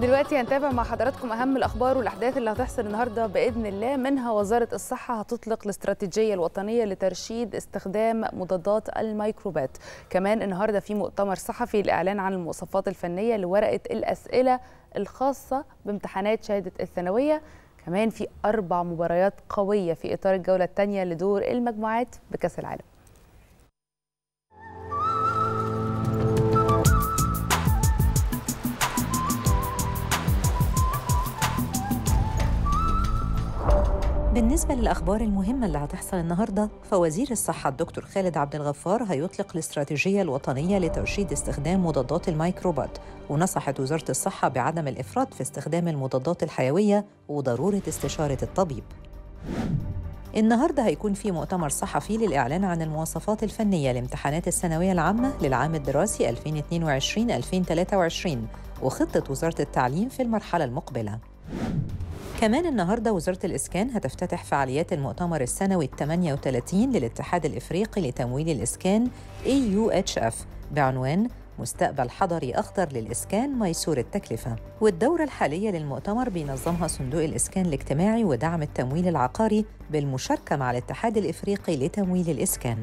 دلوقتي هنتابع مع حضراتكم أهم الأخبار والأحداث اللي هتحصل النهارده بإذن الله منها وزارة الصحة هتطلق الاستراتيجية الوطنية لترشيد استخدام مضادات الميكروبات. كمان النهارده في مؤتمر صحفي لإعلان عن المواصفات الفنية لورقة الأسئلة الخاصة بامتحانات شهادة الثانوية. كمان في أربع مباريات قوية في إطار الجولة الثانية لدور المجموعات بكأس العالم. بالنسبة للأخبار المهمة اللي هتحصل النهاردة فوزير الصحة الدكتور خالد عبد الغفار هيطلق الاستراتيجية الوطنية لترشيد استخدام مضادات الميكروبات ونصحت وزارة الصحة بعدم الإفراط في استخدام المضادات الحيوية وضرورة استشارة الطبيب النهارده هيكون في مؤتمر صحفي للإعلان عن المواصفات الفنية لامتحانات الثانوية العامة للعام الدراسي 2022-2023 وخطة وزارة التعليم في المرحلة المقبلة. كمان النهارده وزارة الإسكان هتفتتح فعاليات المؤتمر السنوي ال 38 للاتحاد الإفريقي لتمويل الإسكان AUHF بعنوان مستقبل حضري أخضر للإسكان ميسور التكلفة. والدورة الحالية للمؤتمر بينظمها صندوق الإسكان الاجتماعي ودعم التمويل العقاري بالمشاركة مع الاتحاد الإفريقي لتمويل الإسكان.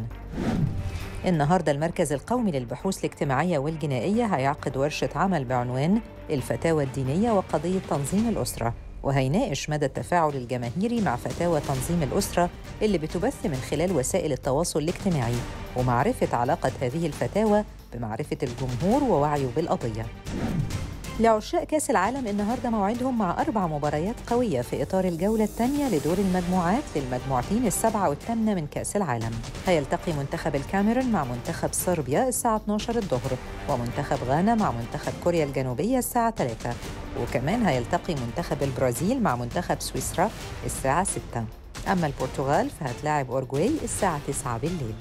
النهارده المركز القومي للبحوث الاجتماعية والجنائية هيعقد ورشة عمل بعنوان الفتاوى الدينية وقضية تنظيم الأسرة. وهيناقش مدى التفاعل الجماهيري مع فتاوى تنظيم الأسرة اللي بتبث من خلال وسائل التواصل الاجتماعي ومعرفة علاقة هذه الفتاوى بمعرفة الجمهور ووعيه بالقضية لعشاق كأس العالم النهارده موعدهم مع أربع مباريات قوية في إطار الجولة الثانية لدور المجموعات للمجموعتين السبعة والثامنة من كأس العالم. هيلتقي منتخب الكاميرون مع منتخب صربيا الساعة 12 الظهر، ومنتخب غانا مع منتخب كوريا الجنوبية الساعة 3 وكمان هيلتقي منتخب البرازيل مع منتخب سويسرا الساعة 6 أما البرتغال فهتلاعب أورجواي الساعة 9 بالليل.